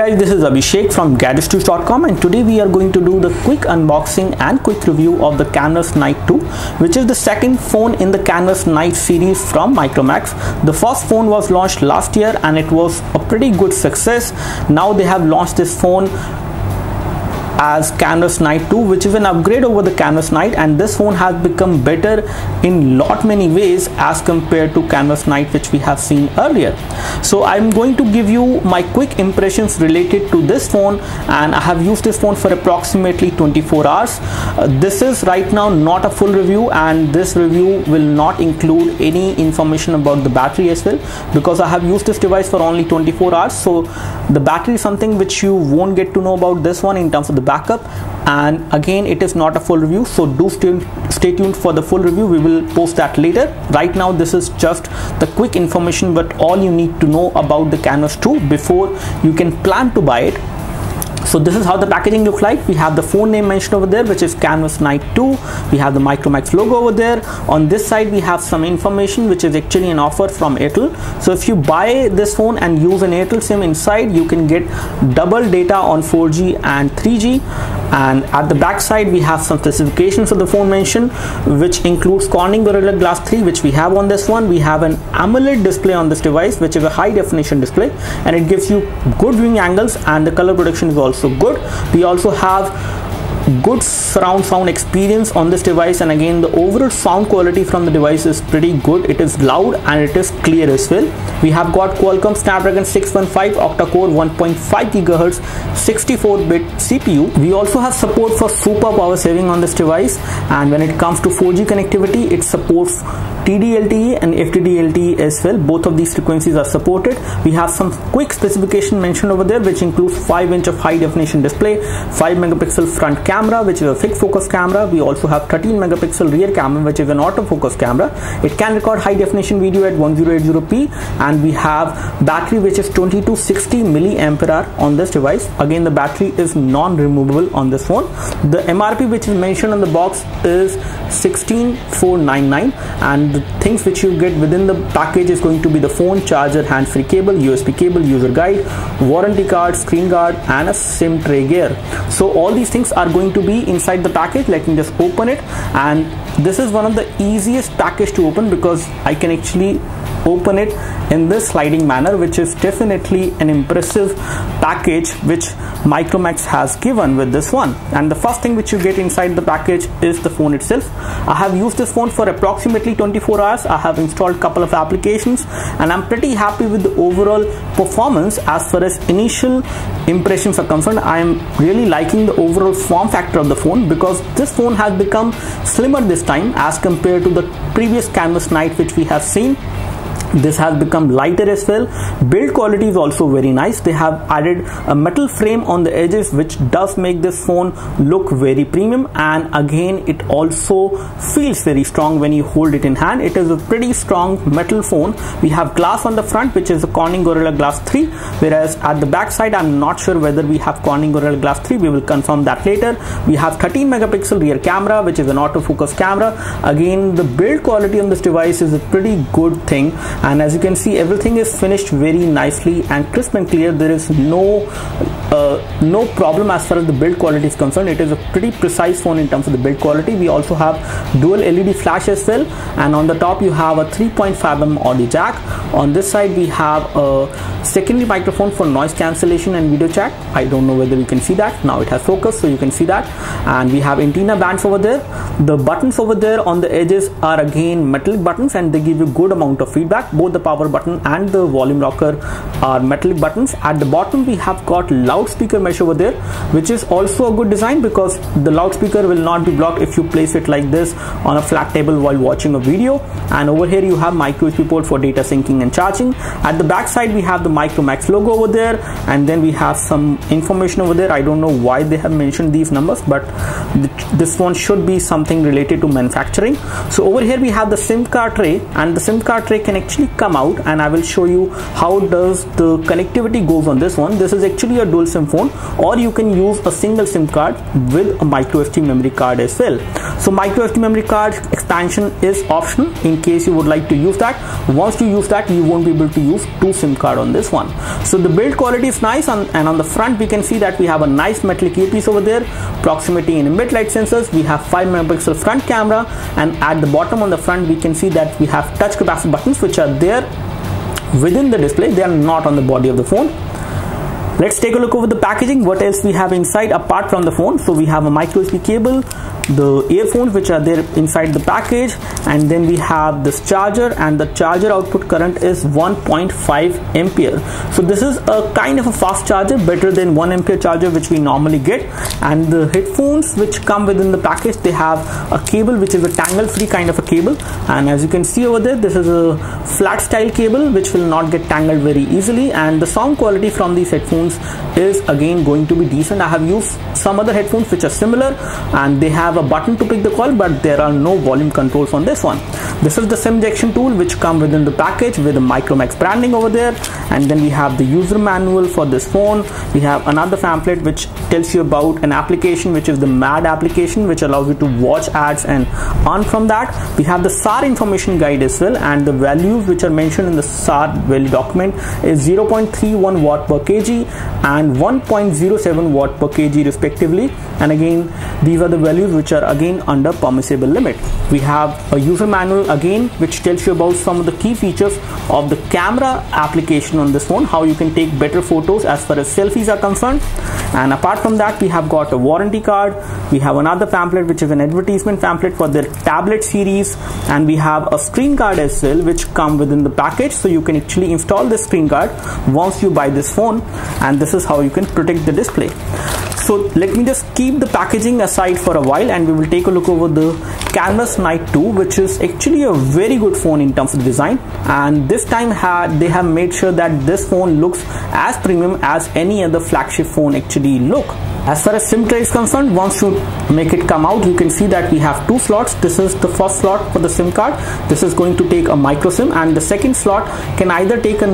guys this is Abhishek from gadgetstouse.com and today we are going to do the quick unboxing and quick review of the Canvas Knight 2 which is the second phone in the Canvas Knight series from Micromax. The first phone was launched last year and it was a pretty good success. Now they have launched this phone as Canvas Knight 2 which is an upgrade over the Canvas Knight and this phone has become better in lot many ways as compared to Canvas Knight which we have seen earlier. So I'm going to give you my quick impressions related to this phone and I have used this phone for approximately 24 hours. Uh, this is right now not a full review and this review will not include any information about the battery as well because I have used this device for only 24 hours so the battery is something which you won't get to know about this one in terms of the backup. And again it is not a full review so do stay, stay tuned for the full review. We will post that later. Right now this is just the quick information but all you need to know about the canvas 2 before you can plan to buy it so this is how the packaging looks like. We have the phone name mentioned over there which is canvas knight 2 we have the micromax logo over there. On this side we have some information which is actually an offer from airtel. So if you buy this phone and use an airtel sim inside you can get double data on 4g and 3g and at the back side we have some specifications of the phone mentioned which includes corning gorilla glass 3 which we have on this one. We have an amoled display on this device which is a high definition display. And it gives you good viewing angles and the color production is also good. We also have good surround sound experience on this device and again the overall sound quality from the device is pretty good. It is loud and it is clear as well. We have got Qualcomm Snapdragon 615 octa-core 1.5 gigahertz 64-bit CPU we also have support for super power saving on this device and when it comes to 4G connectivity it supports TD-LTE and FDD-LTE as well. Both of these frequencies are supported. We have some quick specification mentioned over there which includes 5 inch of high definition display 5 megapixel front camera which is a fixed focus camera. We also have 13 megapixel rear camera which is an autofocus camera. It can record high definition video at 1080p and we have battery which is 2260 milliampere hour on this device. Again the battery is non-removable on this phone. The MRP which is mentioned on the box is 16499 and the things which you get within the package is going to be the phone charger hands-free cable USB cable user guide warranty card screen guard and a SIM tray gear. So all these things are going to be inside the package. Let me just open it. And this is one of the easiest package to open because I can actually open it in this sliding manner which is definitely an impressive package which Micromax has given with this one. And the first thing which you get inside the package is the phone itself. I have used this phone for approximately 24 hours. I have installed a couple of applications and I'm pretty happy with the overall performance as far as initial impressions are concerned. I am really liking the overall form factor of the phone because this phone has become slimmer this time as compared to the previous canvas knight which we have seen this has become lighter as well. Build quality is also very nice. They have added a metal frame on the edges which does make this phone look very premium. And again it also feels very strong when you hold it in hand. It is a pretty strong metal phone. We have glass on the front which is a corning gorilla glass 3 whereas at the back side i'm not sure whether we have corning gorilla glass 3 we will confirm that later. We have 13 megapixel rear camera which is an autofocus camera. Again the build quality on this device is a pretty good thing and as you can see everything is finished very nicely. And crisp and clear there is no uh, no problem as far as the build quality is concerned. It is a pretty precise phone in terms of the build quality. We also have dual LED flash as well. And on the top you have a 3.5mm audio jack. On this side we have a secondary microphone for noise cancellation and video chat. I don't know whether you can see that. Now it has focus so you can see that. And we have antenna bands over there. The buttons over there on the edges are again metallic buttons and they give you good amount of feedback both the power button and the volume rocker are metallic buttons. At the bottom we have got loudspeaker mesh over there which is also a good design because the loudspeaker will not be blocked if you place it like this on a flat table while watching a video. And over here you have micro USB port for data syncing and charging. At the back side we have the Micromax logo over there. And then we have some information over there. I don't know why they have mentioned these numbers but this one should be something related to manufacturing. So over here we have the sim card tray. And the sim card tray can actually come out and I will show you how does the connectivity goes on this one. This is actually a dual sim phone or you can use a single sim card with a micro SD memory card as well. So micro SD memory card expansion is optional in case you would like to use that. Once you use that you won't be able to use two sim card on this one. So the build quality is nice and, and on the front we can see that we have a nice metallic earpiece over there proximity and ambient light sensors we have 5 megapixel front camera and at the bottom on the front we can see that we have touch capacitive buttons which are there within the display they are not on the body of the phone. Let's take a look over the packaging. What else we have inside apart from the phone? So we have a micro usb cable the earphones which are there inside the package and then we have this charger and the charger output current is 1.5 ampere. So this is a kind of a fast charger better than 1 ampere charger which we normally get. And the headphones which come within the package they have a cable which is a tangle free kind of a cable. And as you can see over there this is a flat style cable which will not get tangled very easily. And the sound quality from these headphones is again going to be decent. I have used some other headphones which are similar and they have a button to pick the call but there are no volume controls on this one. This is the sim injection tool which come within the package with the micromax branding over there. And then we have the user manual for this phone. We have another pamphlet which tells you about an application which is the mad application which allows you to watch ads and earn from that. We have the SAR information guide as well and the values which are mentioned in the SAR value document is 0.31 watt per kg and 1.07 watt per kg respectively. And again these are the values which are again under permissible limit. We have a user manual again which tells you about some of the key features of the camera application on this phone how you can take better photos as far as selfies are concerned. And apart from that we have got a warranty card. We have another pamphlet which is an advertisement pamphlet for their tablet series. And we have a screen card as well which come within the package. So you can actually install the screen card once you buy this phone. And this is how you can protect the display so let me just keep the packaging aside for a while and we will take a look over the Canvas Knight 2 which is actually a very good phone in terms of design. And this time had they have made sure that this phone looks as premium as any other flagship phone actually look as far as sim tray is concerned once you make it come out you can see that we have two slots. This is the first slot for the sim card. This is going to take a micro sim. And the second slot can either take a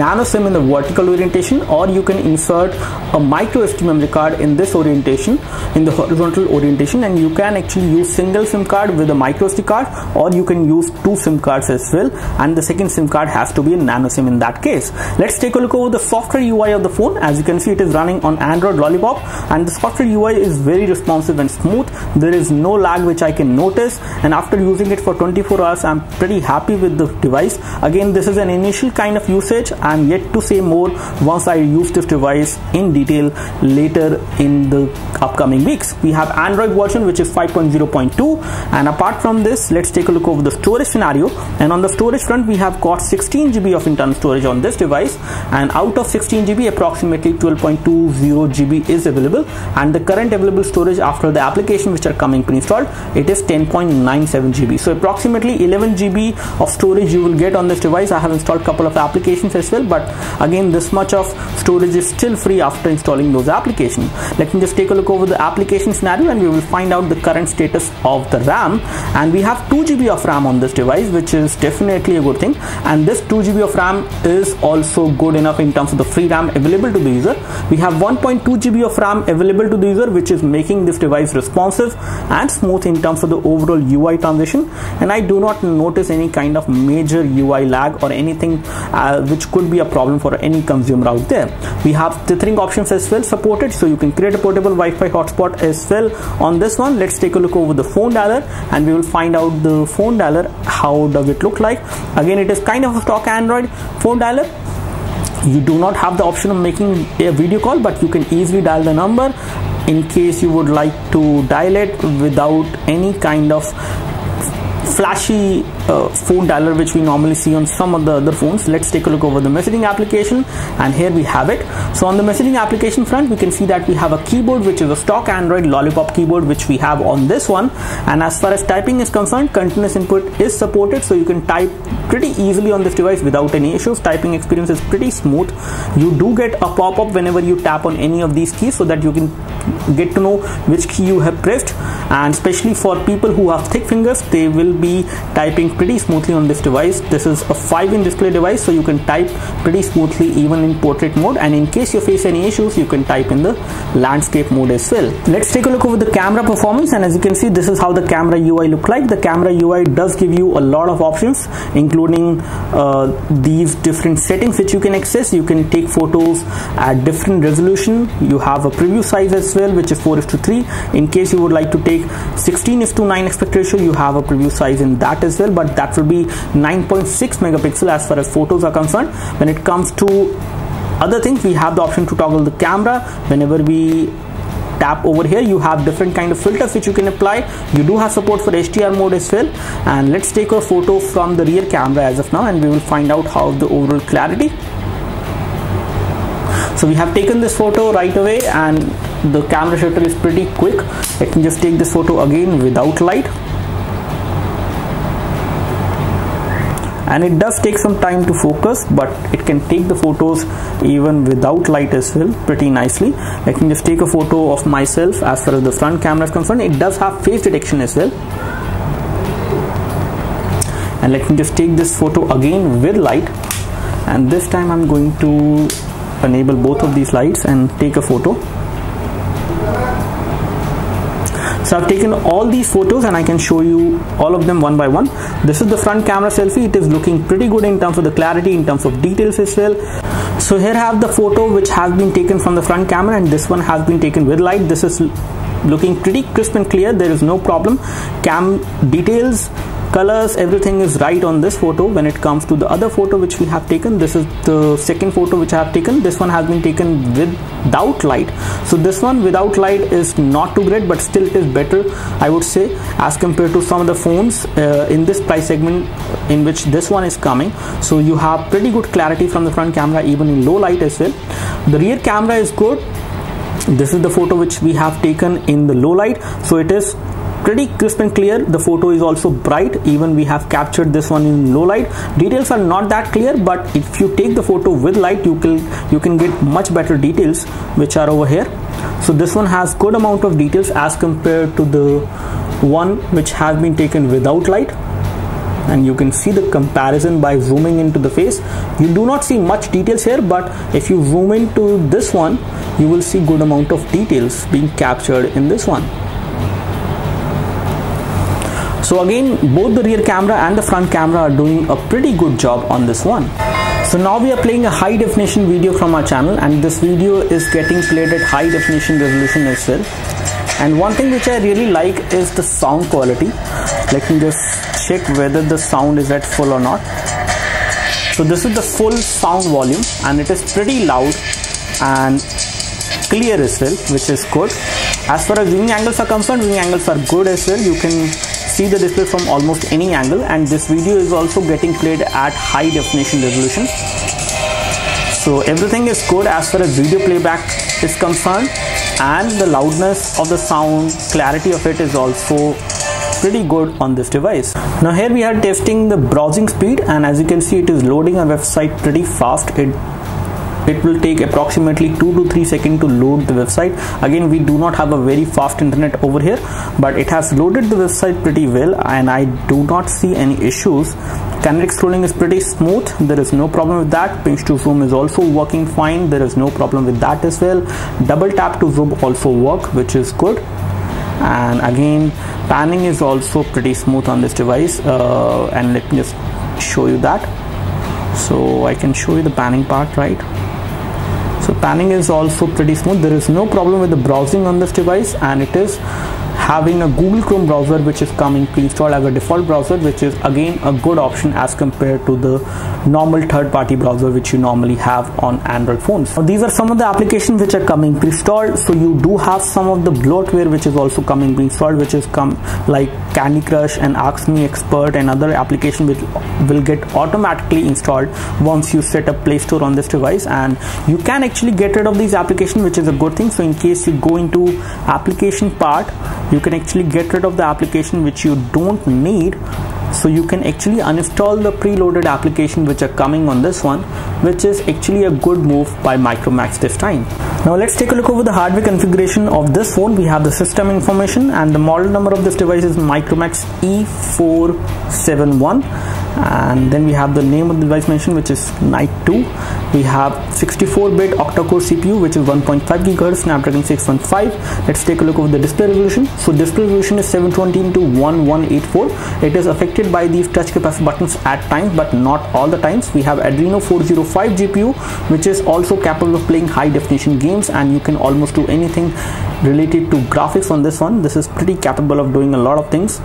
nano sim in the vertical orientation or you can insert a micro SD memory card in this orientation in the horizontal orientation. And you can actually use single sim card with a micro SD card or you can use two sim cards as well. And the second sim card has to be a nano sim in that case. Let's take a look over the software UI of the phone. As you can see it is running on Android Lollipop and the software UI is very responsive and smooth. There is no lag which I can notice. And after using it for 24 hours I'm pretty happy with the device. Again this is an initial kind of usage. I'm yet to say more once I use this device in detail later in the upcoming weeks. We have Android version which is 5.0.2 and apart from this let's take a look over the storage scenario. And on the storage front we have got 16 GB of internal storage on this device. And out of 16 GB approximately 12.20 GB is available and the current available storage after the application which are coming pre-installed it is 10.97 GB so approximately 11 GB of storage you will get on this device. I have installed couple of applications as well but again this much of storage is still free after installing those applications let me just take a look over the application scenario and we will find out the current status of the RAM. And we have 2 GB of RAM on this device which is definitely a good thing. And this 2 GB of RAM is also good enough in terms of the free RAM available to the user. We have 1.2 GB of RAM available to the user which is making this device responsive and smooth in terms of the overall UI transition. And I do not notice any kind of major UI lag or anything uh, which could be a problem for any consumer out there. We have tethering options as well supported so you can create a portable Wi-Fi hotspot as well on this one. Let's take a look over the phone dialer and we will find out the phone dialer how does it look like. Again it is kind of a stock Android phone dialer you do not have the option of making a video call but you can easily dial the number in case you would like to dial it without any kind of flashy uh, phone dialer which we normally see on some of the other phones. Let's take a look over the messaging application and here we have it. So on the messaging application front we can see that we have a keyboard which is a stock android lollipop keyboard which we have on this one. And as far as typing is concerned continuous input is supported so you can type pretty easily on this device without any issues. Typing experience is pretty smooth. You do get a pop-up whenever you tap on any of these keys so that you can get to know which key you have pressed. And especially for people who have thick fingers they will be typing pretty smoothly on this device. This is a 5 inch display device so you can type pretty smoothly even in portrait mode. And in case you face any issues you can type in the landscape mode as well. Let's take a look over the camera performance. And as you can see this is how the camera UI look like. The camera UI does give you a lot of options including uh, these different settings which you can access. You can take photos at different resolution. You have a preview size as well which is 4 to 3 in case you would like to take 16 is to 9 aspect ratio you have a preview size in that as well. But that will be 9.6 megapixel as far as photos are concerned. When it comes to other things we have the option to toggle the camera. Whenever we tap over here you have different kind of filters which you can apply. You do have support for HDR mode as well. And let's take a photo from the rear camera as of now and we will find out how the overall clarity. So we have taken this photo right away and the camera shutter is pretty quick. Let me just take this photo again without light and it does take some time to focus but it can take the photos even without light as well pretty nicely. Let me just take a photo of myself as far as the front camera is concerned. It does have face detection as well. And let me just take this photo again with light. And this time I'm going to enable both of these lights and take a photo so I've taken all these photos and I can show you all of them one by one. This is the front camera selfie. It is looking pretty good in terms of the clarity in terms of details as well. So here I have the photo which has been taken from the front camera and this one has been taken with light. This is looking pretty crisp and clear. There is no problem. Cam details colors everything is right on this photo. When it comes to the other photo which we have taken this is the second photo which I have taken. This one has been taken without light. So this one without light is not too great but still it is better I would say as compared to some of the phones uh, in this price segment in which this one is coming. So you have pretty good clarity from the front camera even in low light as well. The rear camera is good. This is the photo which we have taken in the low light. So it is pretty crisp and clear. The photo is also bright. Even we have captured this one in low light. Details are not that clear but if you take the photo with light you can you can get much better details which are over here. So this one has good amount of details as compared to the one which has been taken without light. And you can see the comparison by zooming into the face. You do not see much details here but if you zoom into this one you will see good amount of details being captured in this one so again both the rear camera and the front camera are doing a pretty good job on this one. So now we are playing a high definition video from our channel and this video is getting played at high definition resolution as well. And one thing which I really like is the sound quality. Let me just check whether the sound is at full or not. So this is the full sound volume and it is pretty loud and clear as well which is good. As far as viewing angles are concerned viewing angles are good as well. You can see the display from almost any angle and this video is also getting played at high definition resolution. So everything is good as far as video playback is concerned and the loudness of the sound clarity of it is also pretty good on this device. Now here we are testing the browsing speed and as you can see it is loading our website pretty fast. It it will take approximately 2 to 3 seconds to load the website. Again we do not have a very fast internet over here but it has loaded the website pretty well and I do not see any issues. Kinetic scrolling is pretty smooth. There is no problem with that. Pinch to zoom is also working fine. There is no problem with that as well. Double tap to zoom also work which is good. And again panning is also pretty smooth on this device. Uh, and let me just show you that. So I can show you the panning part right so panning is also pretty smooth there is no problem with the browsing on this device and it is having a Google Chrome browser which is coming pre-installed as a default browser which is again a good option as compared to the normal third-party browser which you normally have on Android phones. Now these are some of the applications which are coming pre-installed so you do have some of the bloatware which is also coming pre-installed which is come like Candy Crush and Ask Me Expert and other application which will get automatically installed once you set up Play Store on this device. And you can actually get rid of these application which is a good thing. So in case you go into application part you can actually get rid of the application which you don't need so you can actually uninstall the preloaded application which are coming on this one which is actually a good move by Micromax this time. Now let's take a look over the hardware configuration of this phone. We have the system information and the model number of this device is Micromax E471 and then we have the name of the device mentioned which is Knight 2 we have 64-bit octa-core CPU which is 1.5 GHz Snapdragon 615 let's take a look over the display resolution. So display resolution is 720 into 1184 it is affected by these touch capacitive buttons at times but not all the times. We have Adreno 405 GPU which is also capable of playing high definition games and you can almost do anything related to graphics on this one. This is pretty capable of doing a lot of things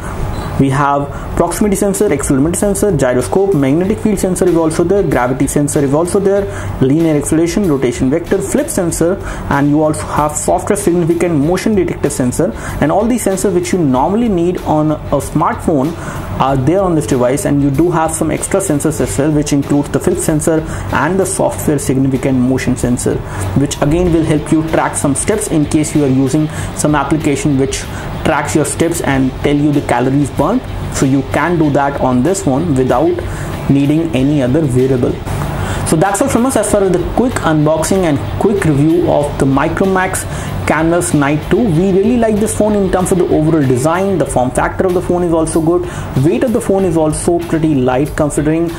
we have proximity sensor accelerometer sensor gyroscope magnetic field sensor is also there gravity sensor is also there linear acceleration rotation vector flip sensor and you also have software significant motion detector sensor. And all these sensors which you normally need on a smartphone are there on this device and you do have some extra sensors as well which includes the flip sensor and the software significant motion sensor which again will help you track some steps in case you are using some application which tracks your steps and tell you the calories burned so you can do that on this one without needing any other variable so that's all from us as far as the quick unboxing and quick review of the Micromax Canvas Knight 2. We really like this phone in terms of the overall design. The form factor of the phone is also good. Weight of the phone is also pretty light considering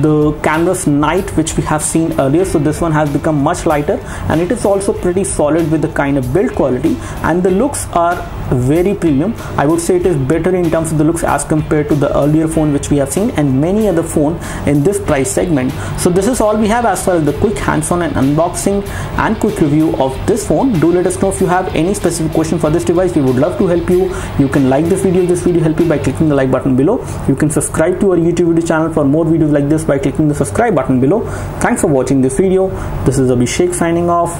the canvas knight which we have seen earlier. So this one has become much lighter and it is also pretty solid with the kind of build quality. And the looks are very premium. I would say it is better in terms of the looks as compared to the earlier phone which we have seen and many other phone in this price segment. So this is all we have as far as the quick hands-on and unboxing and quick review of this phone. Do let us know if you have any specific question for this device. We would love to help you. You can like this video. This video help you by clicking the like button below. You can subscribe to our youtube video channel for more videos like this by clicking the subscribe button below. Thanks for watching this video. This is Abhishek signing off.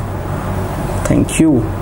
Thank you.